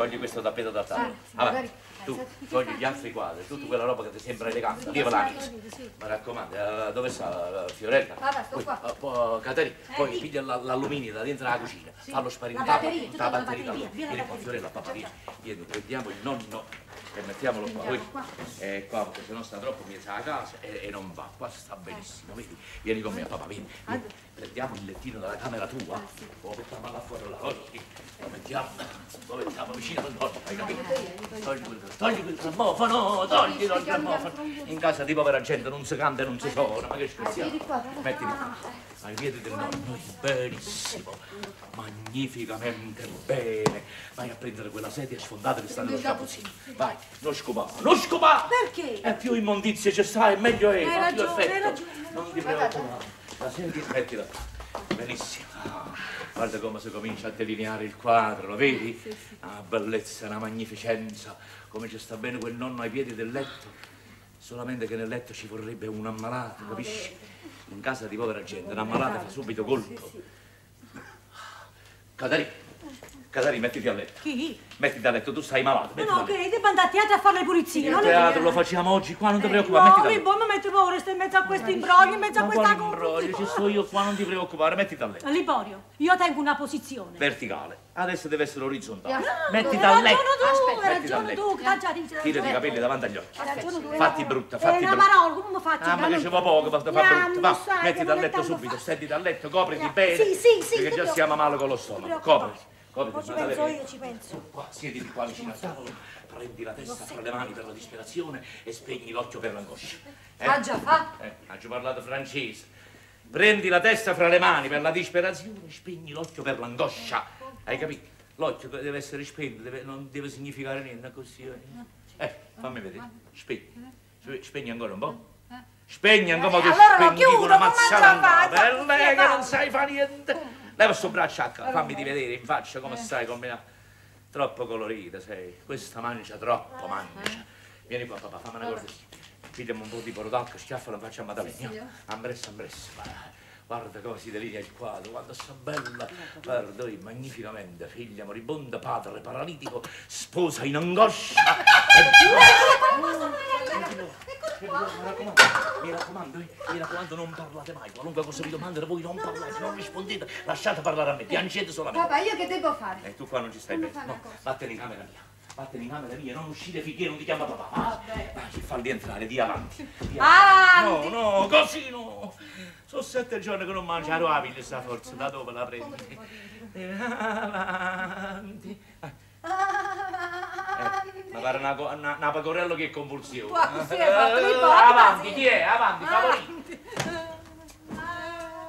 togli questo tappeto da tavola. Avanti. Tu togli gli altri quadri, tutta quella roba che ti sembra elegante, leva la messa. Mi raccomando, eh, dove sta eh, Fiorella? Vabbè, sto qua. eh, poi, Caterina, poi piglia la- l'alluminio da dentro la cucina, fallo sparire in tutta la batteria, via Vieni qua. Fiorella, papà, vieni, vieni, prendiamo il nonno e mettiamolo qua. Poi, eh, qua perché sennò sta troppo in mezzo alla casa e, e non va, qua sta benissimo, vedi? Vieni con me, papà, vieni. vieni. Prendiamo il lettino dalla camera tua, lo mettiamo là fuori là, lo mettiamo, lo mettiamo vicino al nonno, hai capito? Togli quel, togli quel grammofono, togli il grammofono. In casa di povera gente non si canta e non si suona, ma che scherziamo? Mettili qua, ai piedi del nonno, benissimo, magnificamente bene. Vai a prendere quella sedia sfondata che sta nello scapuzzino. Vai, non scopare, non scopare! Perché? E più immondizie ci sta, e meglio è, fa più effetto. Non ti preoccupare. La sedia, mettila. Benissimo. Ah, Guarda come si comincia a delineare il quadro, lo vedi? Una bellezza, una magnificenza, come ci sta bene quel nonno ai piedi del letto. Solamente che nel letto ci vorrebbe un ammalato, capisci? In casa di povera gente, un ammalato fa subito colpo. Catarina, Catarina, mettiti a letto. Chi? Mettiti a letto, tu stai malato, No, che devo andare a teatro a fare le pulizie, Il teatro lo facciamo oggi qua, non ti Eh, preoccupare, No, mettiti a mi letto. poi mi metto paura, sto in mezzo a questi imbrogli, in mezzo a Ma questa quali imbrogli? Ci sto io qua, non ti preoccupare, mettiti a letto. Liborio, io tengo una posizione. Verticale. Adesso deve essere orizzontale. No, Mettiti a letto. ragione tu, hai Mettiti a ragione letto. tu, hai Tirati i capelli davanti agli occhi. Hai ragione tu. Fatti brutta, Eh, fatti una brutta. parola, come mi faccio? Ah, ma che ci va poco, basta fa brutta. Va, mettiti a letto subito, stendi a letto, copriti bene. Sì, sì, sì, Perché già ti stiamo male con lo stomaco. Copriti, copriti. Poi ci penso io, ci penso. Qua, siediti qua vicino al tavolo, prendi la testa fra le mani per la disperazione e spegni l'occhio per l'angoscia. Eh? Ah, già, fa. Eh, ha già parlato francese. Prendi la testa fra le mani per la disperazione e spegni l'occhio per l'angoscia. Hai capito? L'occhio deve essere spento, deve- non deve significare niente così. eh. Eh, fammi vedere. Spegni. Spe- Spegni ancora un po'. Spegni ancora un po' allora lo spegni chiudo, una non mazzata Per lei che non sai fare niente. Leva sto braccio acca, fammi di vedere in faccia come stai combinato. Troppo colorita sei. Questa mangia troppo, mangia. Vieni qua papà, fammi una cortesia. Pigliami un po' di porotacco, schiaffalo in faccia a Maddalena. Ambressa, ambressa. Guarda, Guarda come si delinea il quadro, quanto sta bella. Guarda, oi, magnificamente. Figlia moribonda, padre paralitico, sposa in angoscia. Mi raccomando, mi raccomando, eh, mi raccomando, non parlate mai. Qualunque cosa vi domandano, voi non parlate, non rispondete. Lasciate parlare a me, piangete solamente. Papà, io che devo fare? E tu qua non ci stai bene. No, vattene in camera mia. Vattene in camera mia, non uscire finché non ti chiama papà. Ah, Vai, falli entrare, di avanti. Di Avanti. No, no, così no. Sono sette giorni che non mangi la piglia sta forza, da dove la prendi? Eh, Avanti. Eh, ma pare una, una, una pecorello che è convulsione. Tu a così hai fatto eh, Avanti, chi è? Avanti, favorito.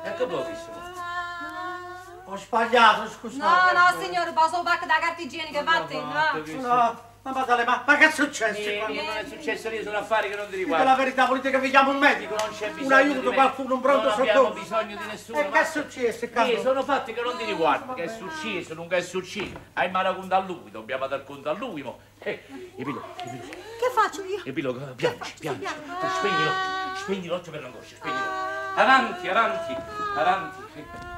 Ecco pochissimo. Ho sbagliato, scusate. No, no, signore, posso un pacco da carta igienica, vattene, va. No, ma Madale, ma, ma che è successo? Qua? non è successo niente, sono affari che non ti riguardano. la verità, volete che vi chiamo un medico? Non c'è bisogno Un aiuto, qualcuno, un pronto Non abbiamo soccorso. bisogno di nessuno. E che è successo, Sì, caro? sono fatti che non ti riguardano. Che è successo, non che è successo. Hai male conto a lui, dobbiamo dar conto a lui, mo. Eh, Epilo, Epilo, Che faccio io? Epilo, piangi, faccio? piangi. Spegni l'occhio, spegni l'occhio per l'angoscia, spegni l'occhio. Avanti, avanti, avanti.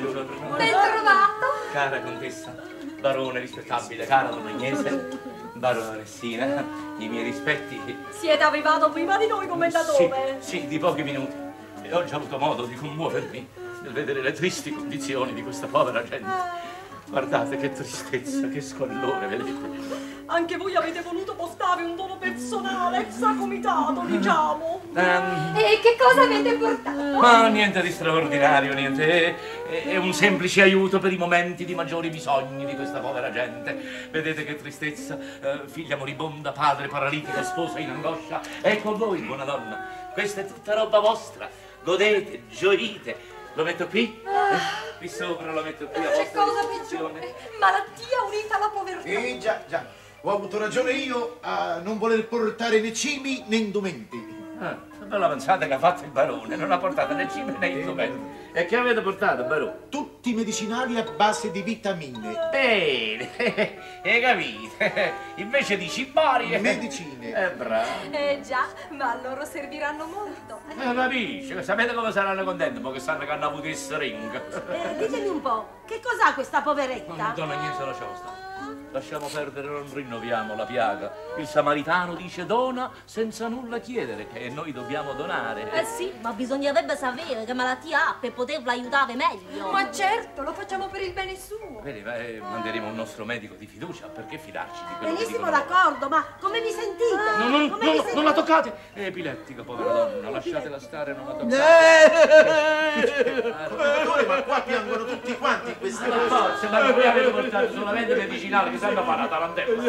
Buongiorno. Ben trovato. Cara contessa, barone rispettabile, cara donna Agnese, baronessina, i miei rispetti. Siete arrivato prima di noi, commendatore. Sì, sì, di pochi minuti. E ho già avuto modo di commuovermi nel vedere le tristi condizioni di questa povera gente. Guardate che tristezza, che squallore, vedete? Anche voi avete voluto postare un dono personale, extracomitato, diciamo. Ehm, E che cosa avete portato? ma niente di straordinario, niente. È, è- un semplice aiuto per i momenti di maggiori bisogni di questa povera gente. Vedete che tristezza, eh, figlia moribonda, padre paralitico, sposa in angoscia. Ecco voi, buona donna, questa è tutta roba vostra. Godete, gioite. Lo metto qui? Eh, qui sopra lo metto qui a C'è cosa peggiore. Malattia unita alla povertà. Eh già, già. Ho avuto ragione io a non voler portare né cimi né indumenti. Ah, bella pensata che ha fatto il barone, non ha portato né cibo né indumenti. E che avete portato, barone? Tutti medicinali a base di vitamine. Bene, hai capito? Invece di cibari... Medicine. Eh, bravo. Eh già, ma a loro serviranno molto. Eh, capisci? Sapete come saranno contenti? Ma che sanno che hanno avuto il seringa. Eh, ditemi un po', che cos'ha questa poveretta? Madonna, niente, lasciamo stare. Lasciamo perdere, non rinnoviamo la piaga. Il samaritano dice dona senza nulla chiedere e noi dobbiamo donare. Eh sì, ma bisognerebbe sapere che malattia ha per poterla aiutare meglio. Ma certo, lo facciamo per il bene suo. Vedi, ma, eh, manderemo un nostro medico di fiducia, perché fidarci di quello Benissimo, d'accordo, ma come vi sentite? No, no, come no, sentite? non la toccate! È epilettica, povera donna, lasciatela stare, non la toccate. Commendatore, ma qua piangono tutti quanti in questa Ma casa. forza, ma voi avete portato solamente medicinali che sanno fare la tarantella.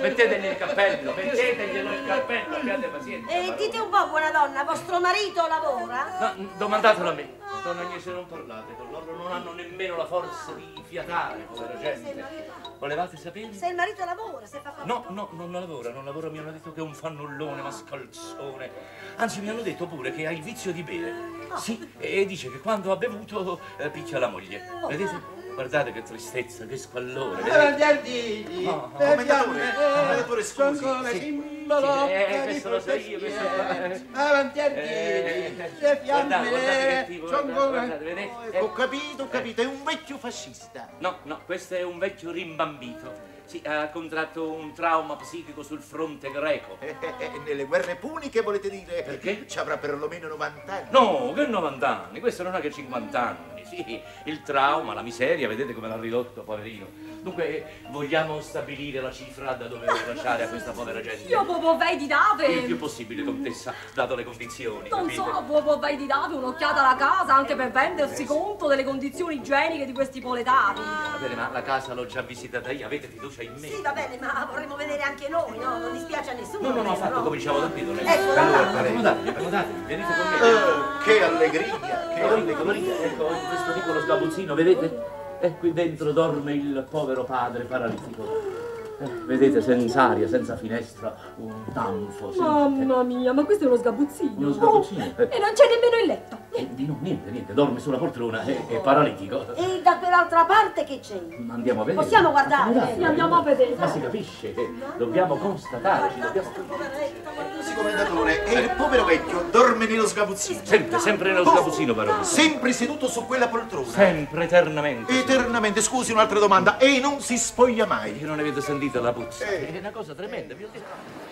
Mettetegli il cappello, metteteglielo il cappello, abbiate pazienza. E dite un po', buona donna, vostro marito lavora? No, domandatelo a me. Donna Agnese, non parlate con loro, non hanno nemmeno la forza di fiatare, povera gente. Volevate sapere? Se il marito lavora, se fa fa- No, no, non lavora, non lavora, mi hanno detto che è un fannullone mascalzone. Anzi, mi hanno detto pure che ha il vizio di bere. Sì, e dice che quando ha bevuto eh, picchia la moglie. Vedete? Guardate che tristezza, che squallore. vedete? No, no, Commendatore, commendatore, scusi. Sì. Sì, eh, questo lo so io, questo è... Avanti Eh, le guardate, fiamme, guardate guardate, vedete? Eh, Ho capito, ho capito, è un vecchio fascista. No, no, questo è un vecchio rimbambito. Sì, ha contratto un trauma psichico sul fronte greco. Eh, eh, eh, nelle guerre puniche volete dire? Perché? Ci avrà perlomeno 90 anni. No, che 90 anni, questo non è che 50 anni, sì, il trauma, la miseria, vedete come l'ha ridotto, poverino. Dunque, vogliamo stabilire la cifra da dove lasciare a questa povera gente? Io vai di Il dave. più possibile, contessa, dato le condizioni, Non capite? so, vai di dave un'occhiata alla casa anche per rendersi conto delle condizioni igieniche di questi poletani. Va bene, ma la casa l'ho già visitata io, avete fiducia in me? Sì, va bene, ma vorremmo vedere anche noi, no? Non dispiace a nessuno. No, no, no, vero, fatto, cominciamo da qui, non è... Ecco, là. Accomodatevi, accomodatevi, venite con me. Eh, che allegria, che allegria. ecco, questo piccolo sgabuzzino, vedete? E qui dentro dorme il povero padre paralitico. Eh, vedete, senza aria, senza finestra, un tanfo. senza Mamma mia, ma questo è uno sgabuzzino. Uno sgabuzzino, Oh, eh. E non c'è nemmeno il letto. Eh, di no, niente, niente, dorme sulla poltrona, è, è paralitico. E da quell'altra parte che c'è? Ma andiamo a vedere. Possiamo guardare? Sì, andiamo a vedere. Ma si capisce, eh, dobbiamo constatare, ci dobbiamo... Scusi, commendatore, e il povero vecchio dorme nello sgabuzzino. Sempre, sempre nello sgabuzzino, però. Sempre seduto su quella poltrona. Sempre, eternamente. Eternamente, scusi un'altra domanda, e non si spoglia mai. Io non avete sentito la puzza? Eh. È una cosa tremenda, vi ho detto.